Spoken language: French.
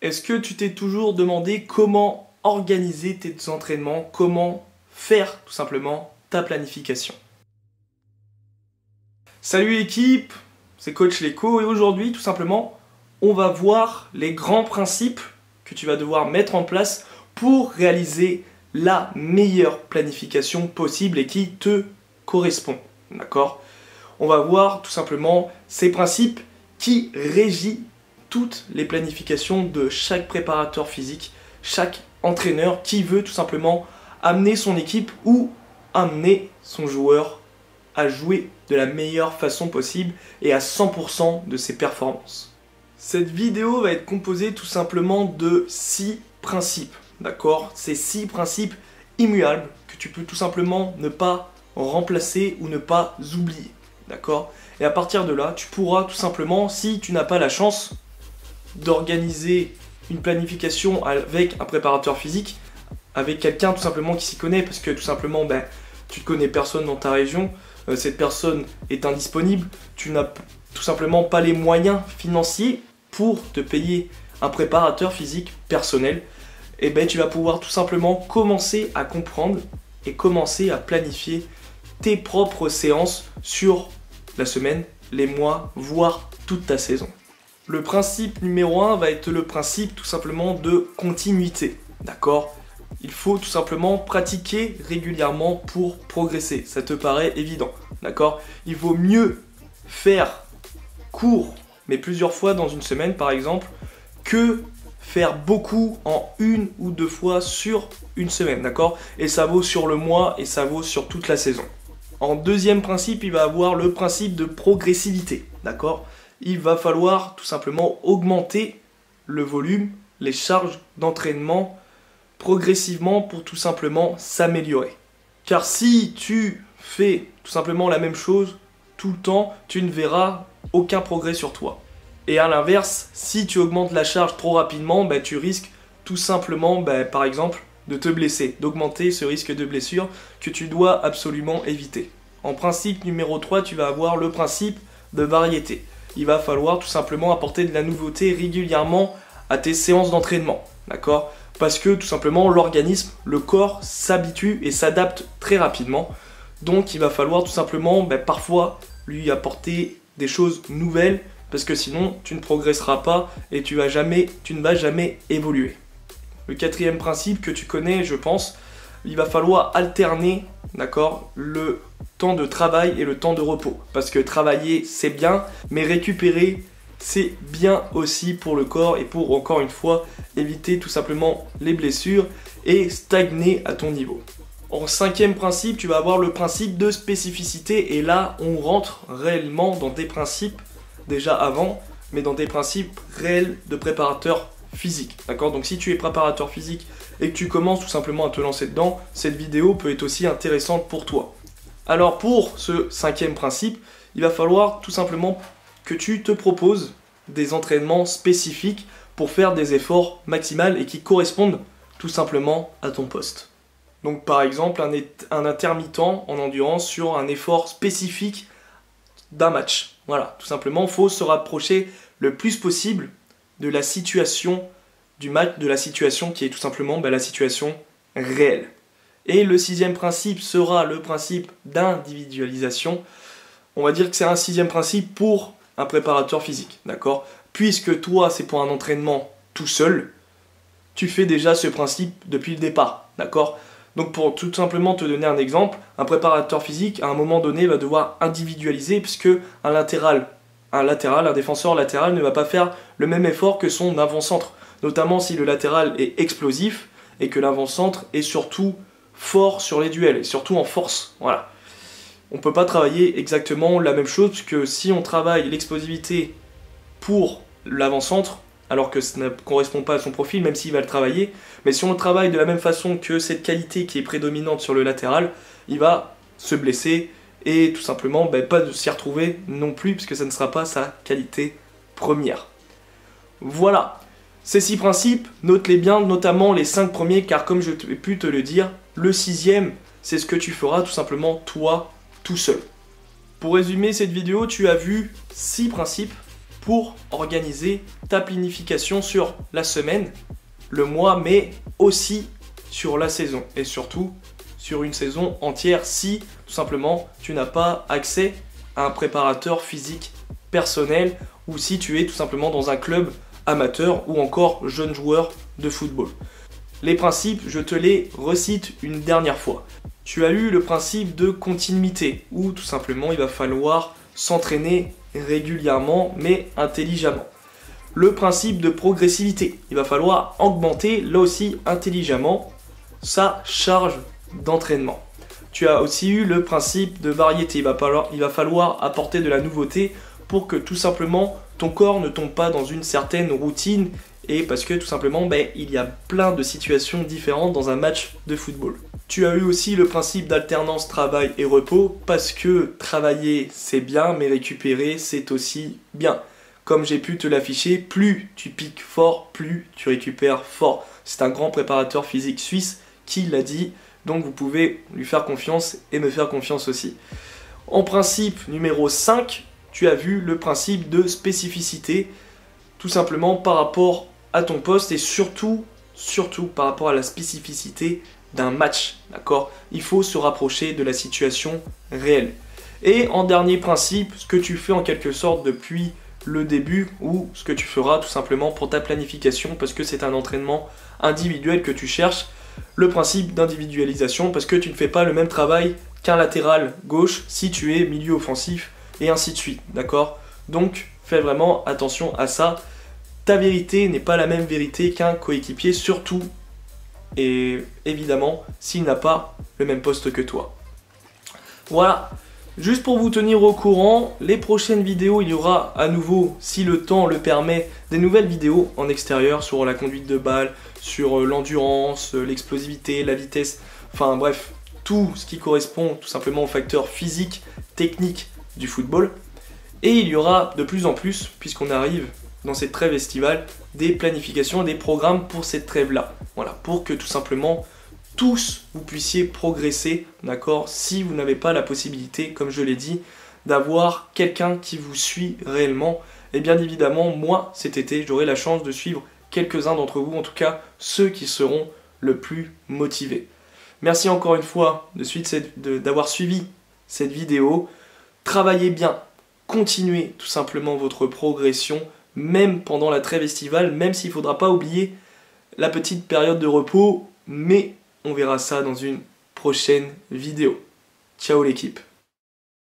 Est-ce que tu t'es toujours demandé comment organiser tes entraînements, comment faire tout simplement ta planification? Salut équipe, c'est Coach Leco et aujourd'hui tout simplement on va voir les grands principes que tu vas devoir mettre en place pour réaliser la meilleure planification possible et qui te correspond. D'accord? On va voir tout simplement ces principes qui régissent toutes les planifications de chaque préparateur physique, chaque entraîneur qui veut tout simplement amener son équipe ou amener son joueur à jouer de la meilleure façon possible et à 100% de ses performances. Cette vidéo va être composée tout simplement de 6 principes, d'accord? Ces 6 principes immuables que tu peux tout simplement ne pas remplacer ou ne pas oublier, d'accord? Et à partir de là, tu pourras tout simplement, si tu n'as pas la chance d'organiser une planification avec un préparateur physique, avec quelqu'un tout simplement qui s'y connaît, parce que tout simplement, ben, tu ne connais personne dans ta région, euh, cette personne est indisponible, tu n'as tout simplement pas les moyens financiers pour te payer un préparateur physique personnel, et eh ben tu vas pouvoir tout simplement commencer à comprendre et commencer à planifier tes propres séances sur la semaine, les mois, voire toute ta saison. Le principe numéro 1 va être le principe tout simplement de continuité. D'accord? Il faut tout simplement pratiquer régulièrement pour progresser. Ça te paraît évident. D'accord? Il vaut mieux faire court, mais plusieurs fois dans une semaine par exemple, que faire beaucoup en une ou deux fois sur une semaine. D'accord? Et ça vaut sur le mois et ça vaut sur toute la saison. En deuxième principe, il va avoir le principe de progressivité. D'accord? Il va falloir tout simplement augmenter le volume, les charges d'entraînement progressivement pour tout simplement s'améliorer. Car si tu fais tout simplement la même chose tout le temps, tu ne verras aucun progrès sur toi. Et à l'inverse, si tu augmentes la charge trop rapidement, bah, tu risques tout simplement, bah, par exemple, de te blesser, d'augmenter ce risque de blessure que tu dois absolument éviter. En principe numéro 3, tu vas avoir le principe de variété il va falloir tout simplement apporter de la nouveauté régulièrement à tes séances d'entraînement. D'accord? Parce que tout simplement l'organisme, le corps s'habitue et s'adapte très rapidement. Donc il va falloir tout simplement ben, parfois lui apporter des choses nouvelles parce que sinon tu ne progresseras pas et tu, vas jamais, tu ne vas jamais évoluer. Le quatrième principe que tu connais, je pense, il va falloir alterner, d'accord, le temps de travail et le temps de repos. Parce que travailler, c'est bien, mais récupérer, c'est bien aussi pour le corps et pour, encore une fois, éviter tout simplement les blessures et stagner à ton niveau. En cinquième principe, tu vas avoir le principe de spécificité et là, on rentre réellement dans des principes déjà avant, mais dans des principes réels de préparateur physique. D'accord? Donc si tu es préparateur physique et que tu commences tout simplement à te lancer dedans, cette vidéo peut être aussi intéressante pour toi. Alors pour ce cinquième principe, il va falloir tout simplement que tu te proposes des entraînements spécifiques pour faire des efforts maximaux et qui correspondent tout simplement à ton poste. Donc par exemple un, un intermittent en endurance sur un effort spécifique d'un match. Voilà, tout simplement, il faut se rapprocher le plus possible de la situation du match, de la situation qui est tout simplement bah, la situation réelle. Et le sixième principe sera le principe d'individualisation. On va dire que c'est un sixième principe pour un préparateur physique, d'accord? Puisque toi, c'est pour un entraînement tout seul, tu fais déjà ce principe depuis le départ, d'accord? Donc pour tout simplement te donner un exemple, un préparateur physique, à un moment donné, va devoir individualiser, puisque un latéral, un défenseur latéral ne va pas faire le même effort que son avant-centre, notamment si le latéral est explosif et que l'avant-centre est surtout fort sur les duels, et surtout en force. Voilà. On peut pas travailler exactement la même chose que si on travaille l'explosivité pour l'avant-centre, alors que ça ne correspond pas à son profil, même s'il va le travailler, mais si on le travaille de la même façon que cette qualité qui est prédominante sur le latéral, il va se blesser et tout simplement ben, pas s'y retrouver non plus, puisque ça ne sera pas sa qualité première. Voilà, ces six principes, note-les bien, notamment les cinq premiers, car comme je ai pu te le dire, le sixième, c'est ce que tu feras tout simplement toi, tout seul. Pour résumer cette vidéo, tu as vu six principes pour organiser ta planification sur la semaine, le mois, mais aussi sur la saison et surtout sur une saison entière si tout simplement tu n'as pas accès à un préparateur physique personnel ou si tu es tout simplement dans un club amateur ou encore jeune joueur de football. Les principes, je te les recite une dernière fois. Tu as eu le principe de continuité où tout simplement il va falloir s'entraîner régulièrement mais intelligemment. Le principe de progressivité, il va falloir augmenter là aussi intelligemment sa charge d'entraînement. Tu as aussi eu le principe de variété, il va, falloir, apporter de la nouveauté pour que tout simplement ton corps ne tombe pas dans une certaine routine et parce que tout simplement ben, il y a plein de situations différentes dans un match de football. Tu as eu aussi le principe d'alternance travail et repos parce que travailler c'est bien mais récupérer c'est aussi bien. Comme j'ai pu te l'afficher, plus tu piques fort, plus tu récupères fort. C'est un grand préparateur physique suisse qui l'a dit, donc vous pouvez lui faire confiance et me faire confiance aussi. En principe numéro 5, tu as vu le principe de spécificité, tout simplement par rapport à ton poste et surtout, surtout par rapport à la spécificité d'un match, d'accord? Il faut se rapprocher de la situation réelle. Et en dernier principe, ce que tu fais en quelque sorte depuis le début ou ce que tu feras tout simplement pour ta planification parce que c'est un entraînement individuel que tu cherches, le principe d'individualisation parce que tu ne fais pas le même travail qu'un latéral gauche si tu es milieu offensif et ainsi de suite, d'accord? Donc fais vraiment attention à ça. Ta vérité n'est pas la même vérité qu'un coéquipier, surtout et évidemment s'il n'a pas le même poste que toi. Voilà, juste pour vous tenir au courant, les prochaines vidéos, il y aura à nouveau, si le temps le permet, des nouvelles vidéos en extérieur sur la conduite de balle, sur euh, l'endurance, euh, l'explosivité, la vitesse, enfin bref, tout ce qui correspond tout simplement aux facteurs physiques, techniques du football. Et il y aura de plus en plus, puisqu'on arrive dans cette trêve estivale, des planifications, des programmes pour cette trêve-là. Voilà, pour que tout simplement tous vous puissiez progresser, d'accord Si vous n'avez pas la possibilité, comme je l'ai dit, d'avoir quelqu'un qui vous suit réellement, et bien évidemment, moi, cet été, j'aurai la chance de suivre quelques-uns d'entre vous, en tout cas ceux qui seront le plus motivés. Merci encore une fois d'avoir suivi cette vidéo. Travaillez bien, continuez tout simplement votre progression même pendant la trêve estivale, même s'il ne faudra pas oublier la petite période de repos, mais on verra ça dans une prochaine vidéo. Ciao l'équipe